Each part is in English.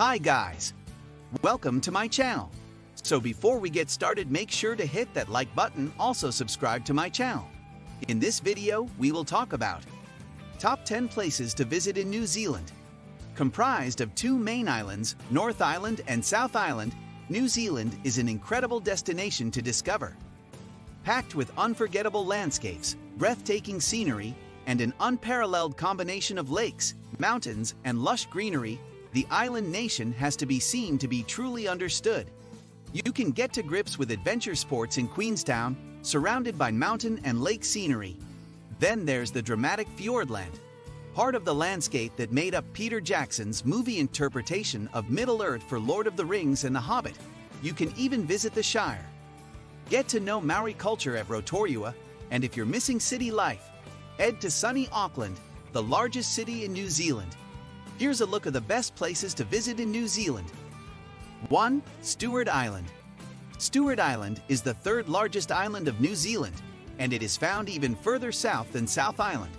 Hi guys! Welcome to my channel. So before we get started, make sure to hit that like button, also subscribe to my channel. In this video, we will talk about Top 10 places to visit in New Zealand. Comprised of two main islands, North Island and South Island, New Zealand is an incredible destination to discover. Packed with unforgettable landscapes, breathtaking scenery, and an unparalleled combination of lakes, mountains, and lush greenery, the island nation has to be seen to be truly understood. You can get to grips with adventure sports in Queenstown, surrounded by mountain and lake scenery. Then there's the dramatic Fiordland, part of the landscape that made up Peter Jackson's movie interpretation of Middle Earth for Lord of the Rings and The Hobbit. You can even visit the Shire. Get to know Maori culture at Rotorua, and if you're missing city life, head to sunny Auckland, the largest city in New Zealand. Here's a look of the best places to visit in New Zealand. 1. Stewart Island. Stewart Island is the third largest island of New Zealand, and it is found even further south than South Island.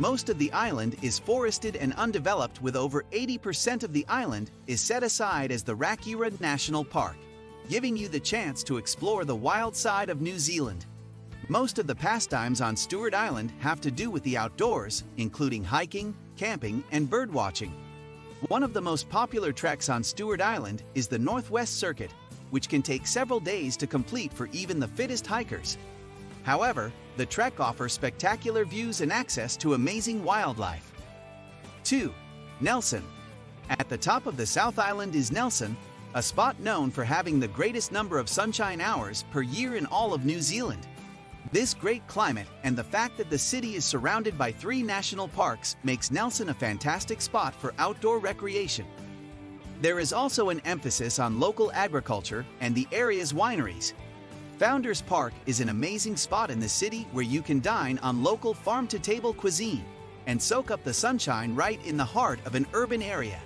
Most of the island is forested and undeveloped with over 80% of the island is set aside as the Rakiura National Park, giving you the chance to explore the wild side of New Zealand. Most of the pastimes on Stewart Island have to do with the outdoors, including hiking, camping, and birdwatching. One of the most popular treks on Stewart Island is the Northwest Circuit, which can take several days to complete for even the fittest hikers. However, the trek offers spectacular views and access to amazing wildlife. 2. Nelson. At the top of the South Island is Nelson, a spot known for having the greatest number of sunshine hours per year in all of New Zealand. This great climate and the fact that the city is surrounded by three national parks makes Nelson a fantastic spot for outdoor recreation. There is also an emphasis on local agriculture and the area's wineries. Founders Park is an amazing spot in the city where you can dine on local farm-to-table cuisine and soak up the sunshine right in the heart of an urban area.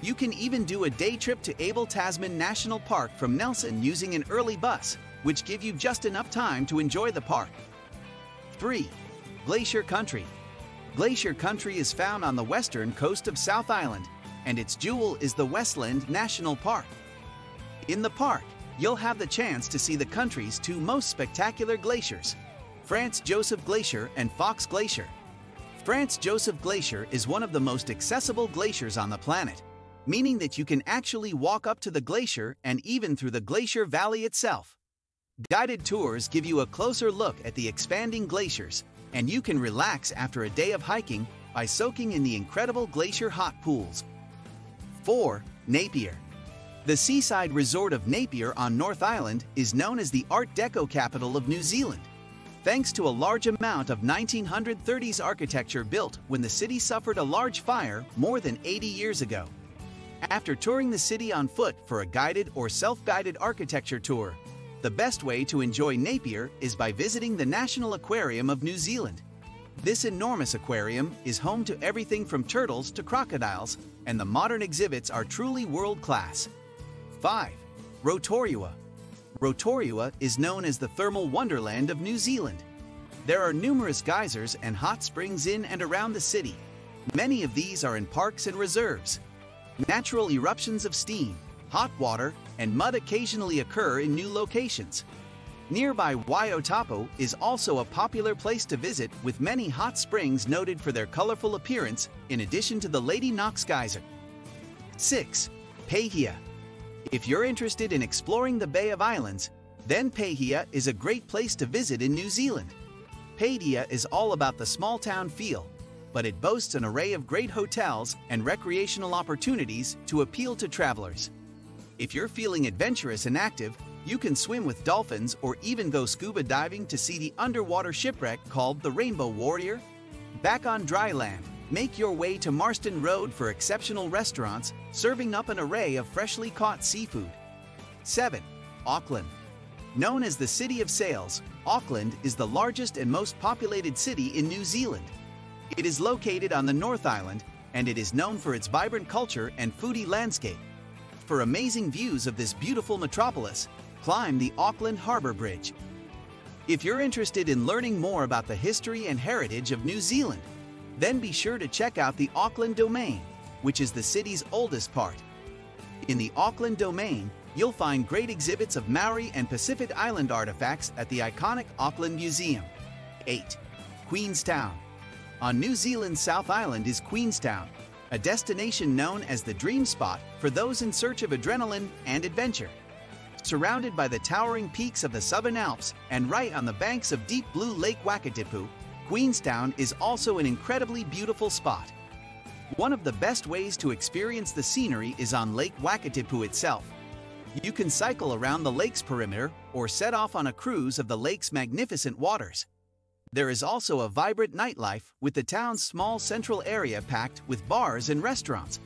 You can even do a day trip to Abel Tasman National Park from Nelson using an early bus which give you just enough time to enjoy the park. 3. Glacier Country. Glacier Country is found on the western coast of South Island, and its jewel is the Westland National Park. In the park, you'll have the chance to see the country's two most spectacular glaciers, Franz Josef Glacier and Fox Glacier. Franz Josef Glacier is one of the most accessible glaciers on the planet, meaning that you can actually walk up to the glacier and even through the glacier valley itself. Guided tours give you a closer look at the expanding glaciers, and you can relax after a day of hiking by soaking in the incredible glacier hot pools. 4. Napier. The seaside resort of Napier on North Island is known as the Art Deco capital of New Zealand. Thanks to a large amount of 1930s architecture built when the city suffered a large fire more than 80 years ago. After touring the city on foot for a guided or self-guided architecture tour, the best way to enjoy Napier is by visiting the National Aquarium of New Zealand. This enormous aquarium is home to everything from turtles to crocodiles, and the modern exhibits are truly world-class. 5. Rotorua. Rotorua is known as the thermal wonderland of New Zealand. There are numerous geysers and hot springs in and around the city. Many of these are in parks and reserves. Natural eruptions of steam, hot water, and mud occasionally occur in new locations. Nearby Wai-O-Tapu is also a popular place to visit with many hot springs noted for their colorful appearance in addition to the Lady Knox Geyser. 6. Paihia. If you're interested in exploring the Bay of Islands, then Paihia is a great place to visit in New Zealand. Paihia is all about the small town feel, but it boasts an array of great hotels and recreational opportunities to appeal to travelers. If you're feeling adventurous and active, you can swim with dolphins or even go scuba diving to see the underwater shipwreck called the Rainbow Warrior. Back on dry land, make your way to Marsden Road for exceptional restaurants serving up an array of freshly caught seafood. 7. Auckland. Known as the City of Sails, Auckland is the largest and most populated city in New Zealand. It is located on the North Island, and it is known for its vibrant culture and foodie landscape. For amazing views of this beautiful metropolis, climb the Auckland Harbour Bridge. If you're interested in learning more about the history and heritage of New Zealand, then be sure to check out the Auckland Domain, which is the city's oldest part. In the Auckland domain, you'll find great exhibits of Maori and Pacific Island artifacts at the iconic Auckland Museum. 8. Queenstown. On New Zealand's South Island is Queenstown, a destination known as the dream spot for those in search of adrenaline and adventure. Surrounded by the towering peaks of the Southern Alps and right on the banks of deep blue Lake Wakatipu, Queenstown is also an incredibly beautiful spot. One of the best ways to experience the scenery is on Lake Wakatipu itself. You can cycle around the lake's perimeter or set off on a cruise of the lake's magnificent waters. There is also a vibrant nightlife with the town's small central area packed with bars and restaurants.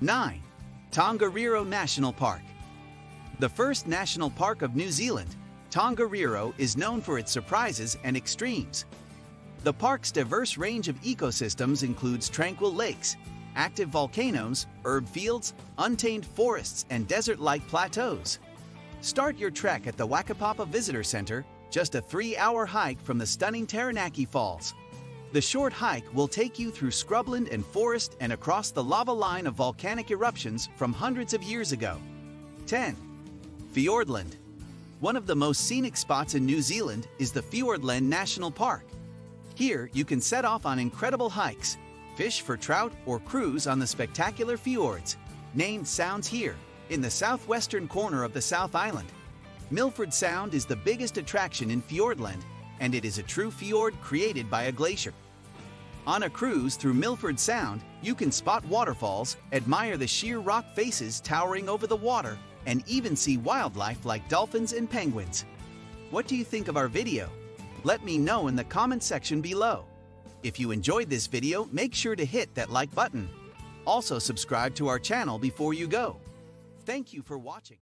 9. Tongariro National Park The first national park of New Zealand, Tongariro is known for its surprises and extremes. The park's diverse range of ecosystems includes tranquil lakes, active volcanoes, herb fields, untamed forests, and desert-like plateaus. Start your trek at the Whakapapa Visitor Center just a three-hour hike from the stunning Taranaki Falls. The short hike will take you through scrubland and forest and across the lava line of volcanic eruptions from hundreds of years ago. 10. Fiordland. One of the most scenic spots in New Zealand is the Fiordland National Park. Here, you can set off on incredible hikes, fish for trout, or cruise on the spectacular fjords, named Sounds Here, in the southwestern corner of the South Island. Milford Sound is the biggest attraction in Fiordland, and it is a true fjord created by a glacier. On a cruise through Milford Sound, you can spot waterfalls, admire the sheer rock faces towering over the water, and even see wildlife like dolphins and penguins. What do you think of our video? Let me know in the comment section below. If you enjoyed this video, make sure to hit that like button. Also subscribe to our channel before you go. Thank you for watching.